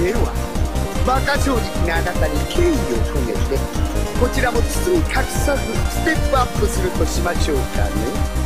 では馬鹿正直なあなたに敬意を込めてこちらも包み隠さずステップアップするとしましょうかね。